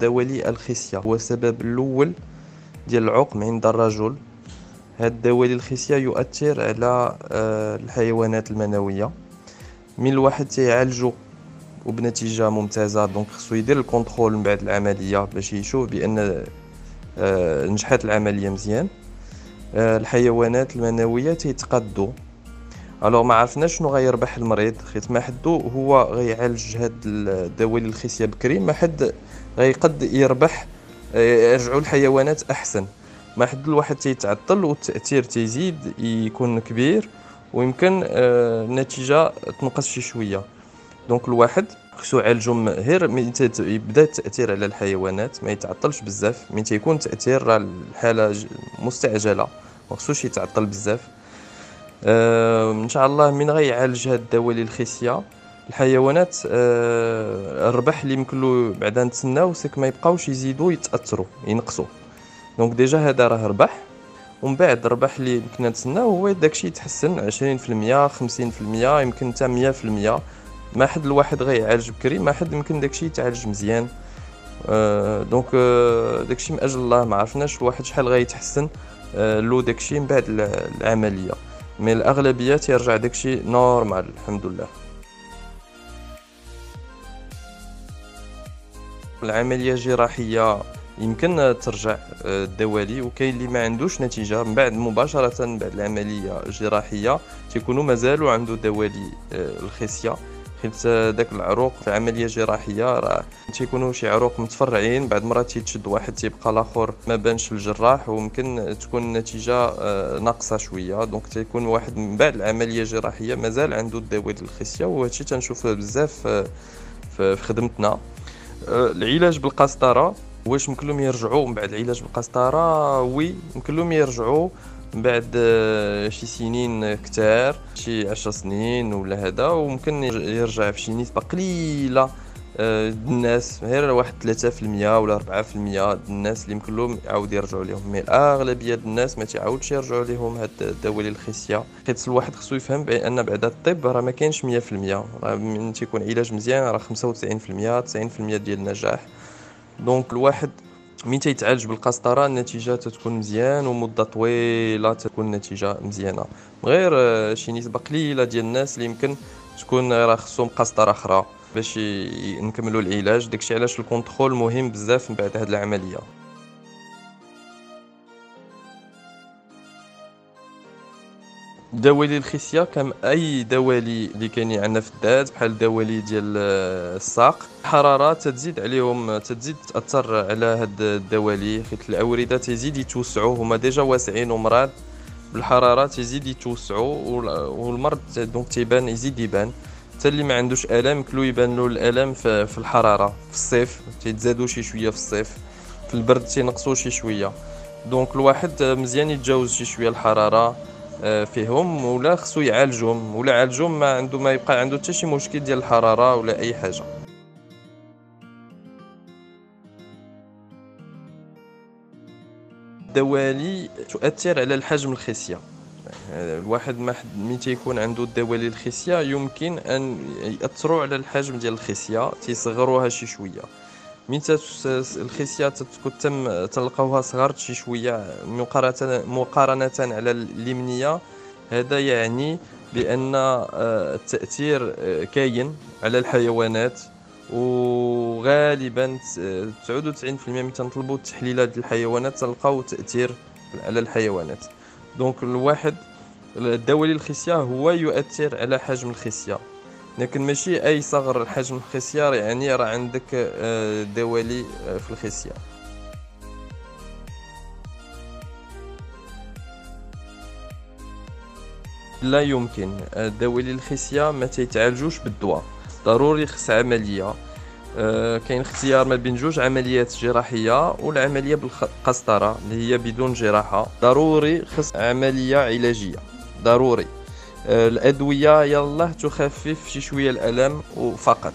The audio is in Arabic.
الدوالي الخصيه هو السبب الأول ديال العقم عند الرجل. هاد الدوالي الخصيه يؤثر على آه، الحيوانات المنوية. من الواحد تيعالجو وبنتيجة ممتازة donc خصو يدير ال contrôle من بعد العملية باش يشوف بأن آه، نجحت العملية مزيان. آه، الحيوانات المنوية تيتقادوا alors ما عرفناش شنو غيربح المريض. حيت ما حدو هو غيعالج هاد الدوالي الخصيه بكري. ما حد غيقد يربح آه، يرجعوا الحيوانات أحسن. ما حد الواحد تيتعطل والتأثير تيزيد يكون كبير ويمكن النتيجة تنقص شي شوية. دونك الواحد خصو يعالجو غير من يبدا التأثير على الحيوانات ما يتعطلش بزاف. من تيكون تأثير الحالة مستعجلة ما خصوش يتعطل بزاف. آه إن شاء الله من غيعالج هاد الدوالي الخصيه الحيوانات آه الربح اللي يمكن بعدا نتسناو c'est que ما يبقاوش يزيدوا يتاثروا ينقصوا donc déjà هذا راه ربح ومن بعد الربح اللي يمكن نتسناو هو داكشي يتحسن 20% 50% يمكن حتى 100% ما حد الواحد غيعالج بكري ما حد يمكن داكشي يتعالج مزيان. أه donc أه داكشي من أجل الله ما عرفناش الواحد شحال غيتحسن أه لو داكشي من بعد العملية. mais الاغلبيه تيرجع داكشي normal الحمد لله. العملية الجراحية يمكن ترجع آه، الدوالي وكاين اللي ما عندوش نتيجة. من بعد مباشرة بعد العملية الجراحية تيكونوا مازالوا عنده دوالي آه، الخصية. حيت داك العروق في عملية جراحية راه تيكونوا شي عروق متفرعين. بعد مرات تيتشد واحد تيبقى الآخر ما بانش الجراح وممكن تكون النتيجه آه، ناقصة شوية. donc تيكون واحد من بعد العملية الجراحية مازال عنده الدوالي الخصية. وهادشي تنشوفه بزاف في خدمتنا. العلاج بالقسطرة واش يمكن لهم يرجعوا من بعد العلاج بالقسطرة؟ وي يمكن لهم يرجعوا من بعد آه، شي سنين كتار شي عشر سنين ولا هذا وممكن يرجع في شي نسبة قليلة. آه، الناس غير واحد 3% ولا 4% الناس اللي يمكن لهم يعاود يرجعوا لهم مي الأغلبية الناس ما تعاودش يرجعوا لهم هاد الدوالي الخصيه حيت الواحد خصو يفهم بأن بعد الطب راه ما كاينش 100% راه من تيكون علاج مزيان راه 95% 90% ديال النجاح. donc الواحد من تيتعالج بالقسطرة النتيجة تتكون مزيان ومدة طويلة تكون النتيجه مزيانة. غير آه، شي نسبة قليلة ديال الناس اللي يمكن تكون راه خصهم قسطرة أخرى. باش نكملوا العلاج. داكشي علاش ال contrôle مهم بزاف من بعد هذه العملية. دوالي الخصيه comme أي دوالي اللي كاينين عندنا في الذات بحال الدوالي ديال آه، الساق. الحرارة تزيد عليهم تزيد تأثر على هاد الدوالي حيت الاورده تزيد يتوسعوا هما déjà واسعين ومراد. بالحراره تزيد يتوسعوا والمرض donc تيبان يزيد يبان. حتى اللي ما عندوش آلام كلو يبان له الالم في الحرارة في الصيف تيتزادوا شي شوية في الصيف في البرد تينقصوا شي شوية. دونك الواحد مزيان يتجاوز شي شوية الحرارة آه، فيهم ولا خصو يعالجهم ولا عالجهم ما عنده ما يبقى عنده حتى شي مشكل ديال الحرارة ولا أي حاجة. الدوالي تؤثر على الحجم الخصيه الواحد ما من تيكون عنده الدوالي الخصيه يمكن أن يأثروا على الحجم ديال الخصيه تيصغروها شي شوية. من الخصيه تم تلقاوها صغرت شي شوية مقارنه مقارنة على اليمنية هذا يعني بأن آه، التأثير آه، كاين على الحيوانات وغالبا 99% من تنطلبوا التحليلات ديال الحيوانات تلقاو تأثير على الحيوانات. دونك الواحد الدولي الخصيه هو يؤثر على حجم الخصيه لكن ماشي أي صغر حجم الخصيار يعني راه عندك آه، دوالي آه، في الخصيه لا يمكن. الدوالي الخصيه ما تيتعالجوش بالدواء. ضروري خص عملية. آه، كاين اختيار ما بين جوج عمليات جراحية والعملية بالقسطرة اللي هي بدون جراحة. ضروري خص عملية علاجية. ضروري. الأدوية يلا تخفف شي شوية الألم وفقط.